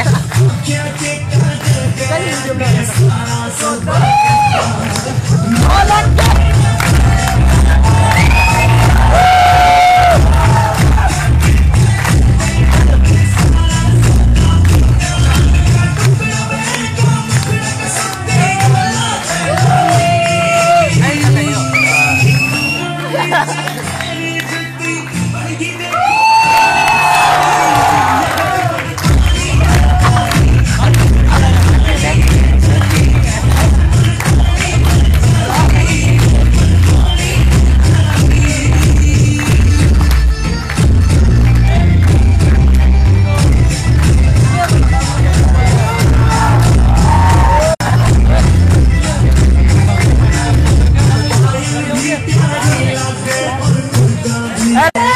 है। Hey!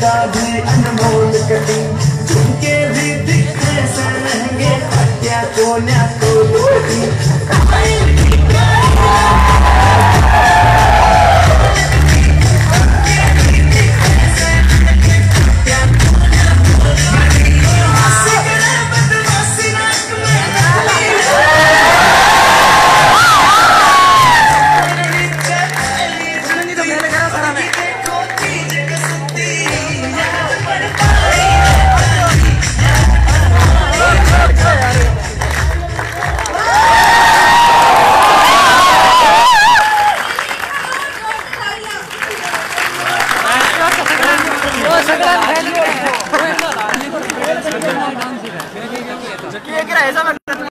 का भी अनमोल कटी। झुमके भी दिखते से हत्या को न्या को लोटी। ऐसा मैं